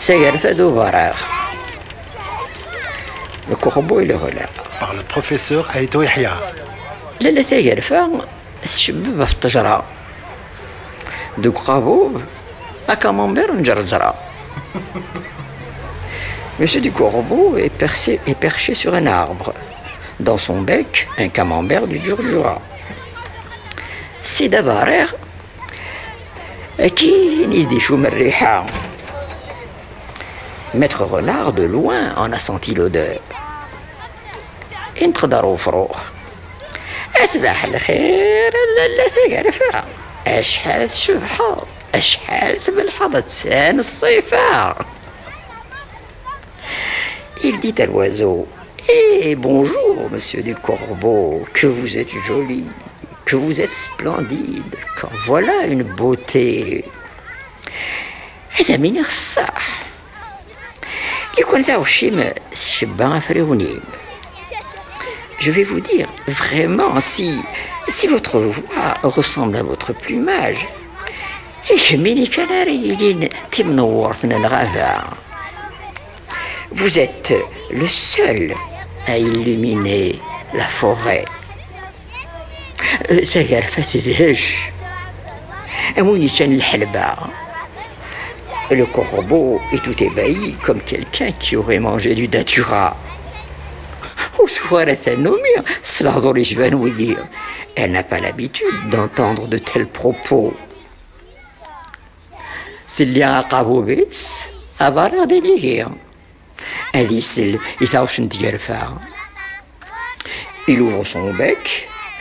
سيرفد وبراغ الكربو إلى هنا Par le professeur Aïto Yahya. لالا تيرفا تشبب في التجرة دوك قابوب هكا مامبير نجرجرة Monsieur du Corbeau est, percé, est perché sur un arbre. Dans son bec, un camembert du Djurdjura. C'est d'Avarer qui نزديشو من الريحة. Maître Renard, de loin, en a senti l'odeur. انتقدروا فروخ. أصبح الخير لا تقرفها أشحال تشبحة أشحال تملحظة تسان الصيفة Il dit à l'oiseau Eh bonjour, monsieur du corbeau, que vous êtes joli, que vous êtes splendide, quand voilà une beauté. هذا من الصح يكون ذا وشيم الشبان فريونين Je vais vous dire, vraiment, si, si votre voix ressemble à votre plumage, يهمني كناري تمنورتنا الغابة. Vous êtes le seul à illuminer la forêt. le corbeau est tout ébahi comme quelqu'un qui aurait mangé du datura. Où Elle Cela les. Elle n'a pas l'habitude d'entendre de tels propos. S'il y a un cabobis, avoir l'air. Elle dit il a aussi une Il ouvre son bec.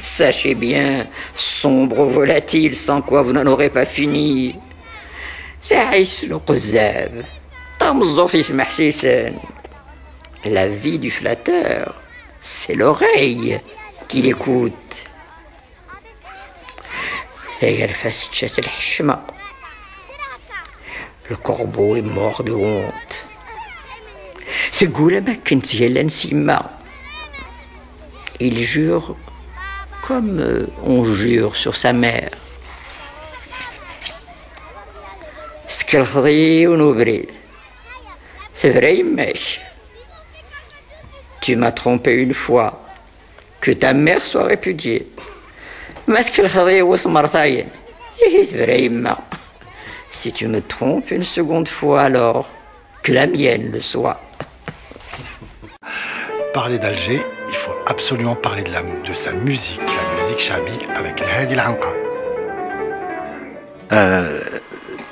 Sachez bien, sombre volatile, sans quoi vous n'en aurez pas fini. La vie du flatteur, c'est l'oreille qui l'écoute. Le corbeau est mort de honte. Il jure comme euh, on jure sur sa mère. C'est vrai, mec. Tu m'as trompé une fois. Que ta mère soit répudiée. Si tu me trompes une seconde fois, alors que la mienne le soit. Parler d'Alger absolument parler de, la, de sa musique, la musique Chabi avec Hadi Al-Anqa. Euh,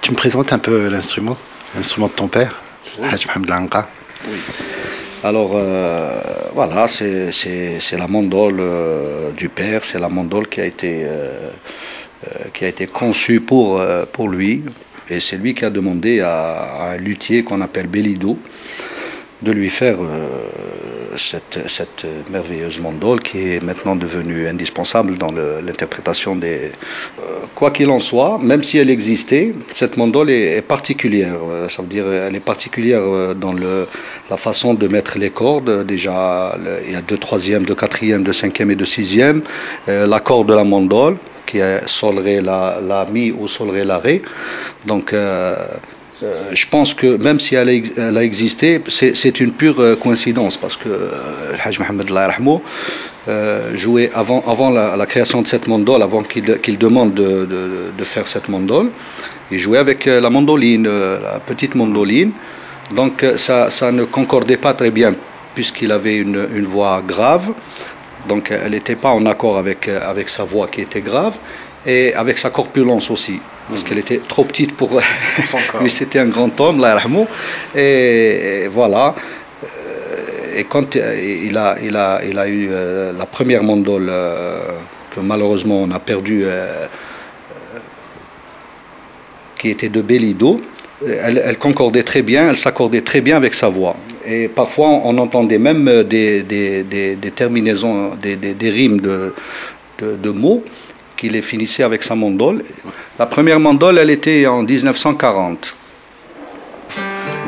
tu me présentes un peu l'instrument, l'instrument de ton père, Hajj Mohamed Al-Anqa Oui. Alors euh, voilà, c'est la mandole euh, du père, c'est la mandole qui a été, euh, euh qui a été conçue pour, euh, pour lui. Et c'est lui qui a demandé à, à un luthier qu'on appelle Bélido de lui faire euh, cette, cette, merveilleuse mandole qui est maintenant devenue indispensable dans l'interprétation des... Euh, quoi qu'il en soit, même si elle existait, cette mandole est, est particulière. Euh, ça veut dire elle est particulière dans le, la façon de mettre les cordes. Déjà, il y a deux troisièmes, deux quatrièmes, deux cinquièmes et deux sixièmes. Euh, L'accord de la mandole qui est sol ré la, la mi ou sol ré la ré. Donc euh, euh, je pense que même si elle a, existé, c'est une pure euh, coïncidence parce que euh, Hajj Mohamed euh, jouait avant, la, création de cette mandole, avant qu'il qu demande de, faire cette mandole, il jouait avec la mandoline, la petite mandoline. Donc ça, ne concordait pas très bien puisqu'il avait une, voix grave. Donc elle n'était pas en accord avec sa voix qui était grave et avec sa corpulence aussi parce qu'elle était trop petite pour lui c'était un grand homme là et, et voilà. Et quand il a il a il a eu euh, la première mandole euh, que malheureusement on a perdu euh, qui était de Bélido elle, elle concordait très bien elle s'accordait très bien avec sa voix. Et parfois, on entendait même des, des, des, des terminaisons, des, des, rimes de, de, de mots qu'il les finissait avec sa mandole. La première mandole, elle était en 1940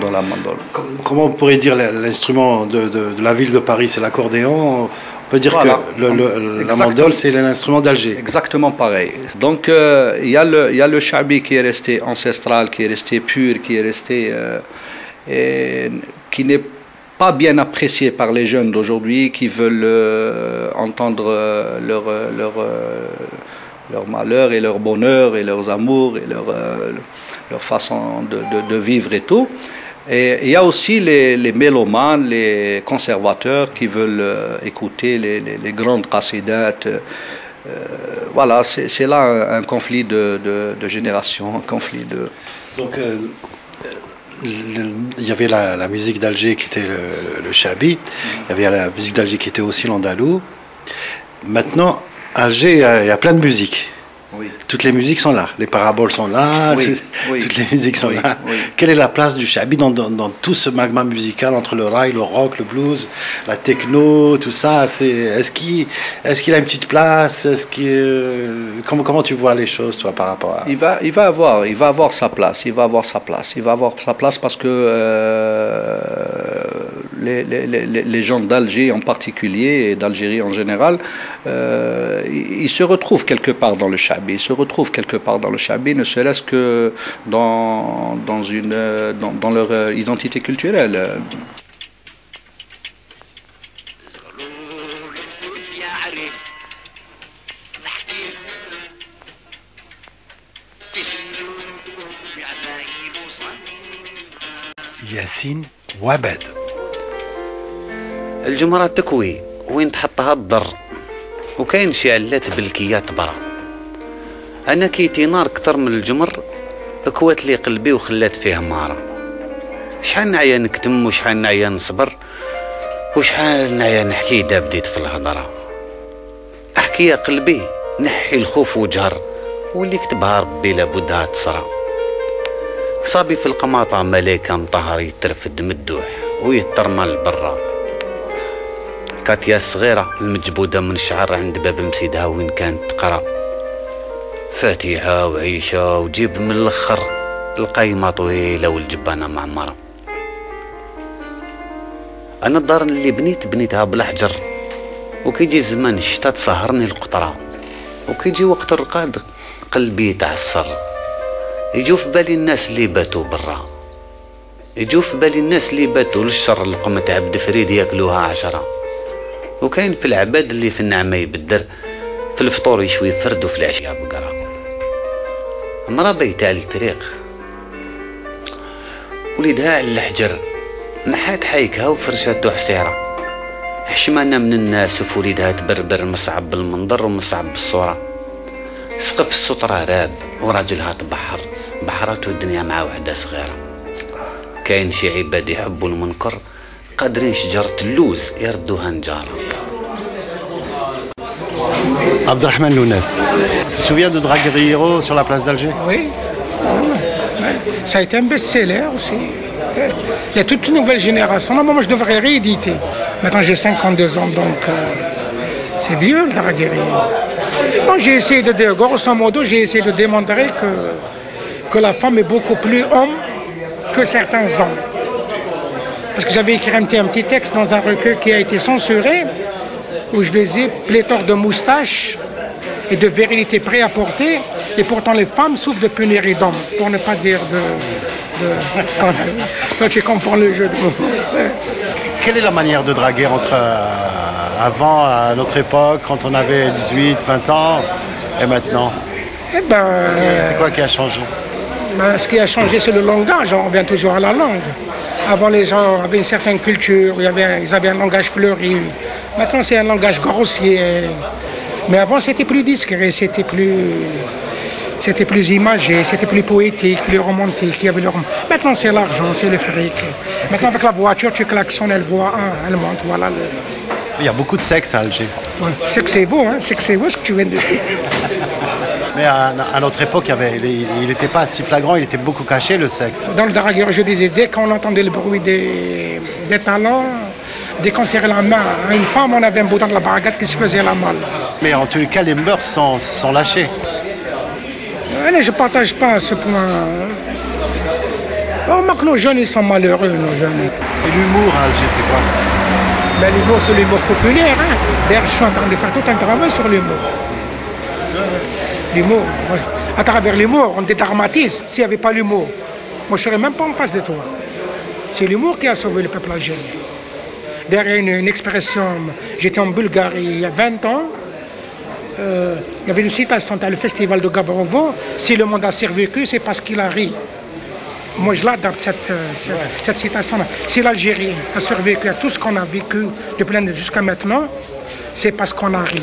dans la mandole. Comment on pourrait dire l'instrument de, de, de, la ville de Paris C'est l'accordéon? On peut dire Voilà. que le- le- la mandole, c'est l'instrument d'Alger. Exactement pareil. Donc, euh, il y a le, il y a le shabi qui est resté ancestral, qui est resté pur, qui est resté. euh, et qui n'est pas bien apprécié par les jeunes d'aujourd'hui qui veulent euh, entendre euh, leur, euh, leur, euh, leur malheur et leur bonheur et leurs amours et leur, euh, leur façon de, de- vivre et tout. Et il y a aussi les, les mélomanes, les conservateurs qui veulent euh, écouter les, les, grandes qassidates. euh, voilà, c'est là un, conflit de, de, génération, un conflit de... Donc, euh, le- il y avait la, musique d'Alger qui était le, le chabi, il y avait la musique d'Alger qui était aussi l'andalou. Maintenant, Alger, il y a- plein de musiques. Oui. Toutes les musiques sont là, les paraboles sont là, Oui, tout- oui. toutes les musiques sont là. Quelle est la place du chabi dans, dans, dans tout ce magma musical entre le rail, le rock, le blues, la techno, tout ça? C'est, Est-ce qu'il est a une petite place? Est-ce qu'il, euh, comment, comment tu vois les choses, toi, par rapport à. Il va, il va avoir, il va avoir sa place. Il va avoir sa place. Il va avoir sa place parce que euh, les, gens d'Alger en particulier et d'Algérie en général, euh, ils se retrouvent quelque part dans le Chabi, ils se retrouvent quelque part dans le Chabi, ne serait-ce que dans, euh, leur euh, identité culturelle. Yacine Wabed. الجمرة تكوي وين تحطها الضر. وكاين شي علات بالكيات برا أنا كيتي نار كتر من الجمر كوات لي قلبي وخلات فيه مارة. شحال نعيا نكتم وشحال نعيا نصبر وشحال نعيا نحكي دا بديت في الهضرة. أحكي يا قلبي نحي الخوف وجهر واللي كتبها ربي لابدها تصرى صابي في القماطة ملايكة مطهر يترفد مدوح ويترمى برا كاتيا الصغيرة المجبودة من شعر عند باب مسيدها وين كانت تقرأ. فاتحة وعيشة وجيب من الأخر القايمة طويلة والجبانة معمرة. أنا الدار اللي بنيت بنيتها بالحجر وكيجي زمان الشتا تسهرني القطرة وكيجي وقت الرقاد قلبي يتعصر يجو في بالي الناس اللي باتوا برا يجو في بالي الناس اللي باتوا للشر لقمة عبد فريد ياكلوها عشرة. وكاين في العباد اللي في النعمة يبدر في الفطور يشوي فرد وفي العشية بقرة مرا بيتا على الطريق. وليدها على الحجر نحات حيكها وفرشاتو حسيرة حشمانة من الناس وفي وليدها تبربر مصعب بالمنظر ومصعب بالصورة سقف السترة راب وراجلها تبحر بحرات الدنيا مع وحدة صغيرة. كاين شي عباد يحبوا المنكر قادرين شجرة اللوز يردوها نجارة. Abdelrahman Lounès. Tu te souviens de Draguerriero sur la place d'Alger? Oui. Ça a été un best-seller aussi. Il y a toute une nouvelle génération. Normalement, je devrais rééditer. Maintenant, j'ai 52 ans, donc euh, c'est vieux, le. Bon, j'ai essayé de, grosso modo, j'ai essayé de démontrer que, que la femme est beaucoup plus homme que certains hommes. Parce que j'avais écrit un petit texte dans un recueil qui a été censuré, où je disais pléthore de moustaches et de virilité prêt à porter, et pourtant les femmes souffrent de pénurie d'hommes, pour ne pas dire de... de... Toi, tu comprends le jeu de mots. Quelle est la manière de draguer entre euh, avant, à notre époque, quand on avait 18, 20 ans, et maintenant? Eh ben, C'est quoi qui a changé? ben, ce qui a changé, c'est le langage. On revient toujours à la langue. Avant, les gens avaient une certaine culture, ils avaient un langage fleuri. Maintenant, c'est un langage grossier. Mais avant, c'était plus discret, c'était plus, c'était plus imagé, c'était plus poétique, plus romantique. Il y avait le Maintenant, c'est l'argent, c'est le fric. Maintenant, avec la voiture, tu klaxonnes, elle voit, elle monte, voilà. Le... Il y a beaucoup de sexe à Alger. Ouais. C'est que c'est beau, hein, c'est que c'est beau ce que tu viens de dire. Mais à, à notre époque, il n'était pas si flagrant, il était beaucoup caché le sexe. Dans le dragueur, je disais, dès qu'on entendait le bruit des, des talents. Dès qu'on serrait la main à une femme, on avait un bouton de la baragate qui se faisait la malle? Mais en tous les cas, les mœurs sont, sont lâchées. Allez, je ne partage pas ce point. Remarque que nos jeunes, ils sont malheureux, nos jeunes. Et l'humour à Alger, c'est quoi Mais l'humour, c'est l'humour populaire. Hein. D'ailleurs, je suis en train de faire tout un travail sur l'humour. L'humour. À travers l'humour, on dédramatise. S'il n'y avait pas l'humour, moi, je ne serais même pas en face de toi. C'est l'humour qui a sauvé le peuple algérien. Derrière une, une expression, j'étais en Bulgarie il y a 20 ans. euh, il y avait une citation dans le festival de Gabrovo. Si le monde a survécu, c'est parce qu'il a ri. Moi, je l'adapte, cette, euh, cette citation-là. Si l'Algérie a survécu à tout ce qu'on a vécu depuis l'Inde jusqu'à maintenant, c'est parce qu'on a ri.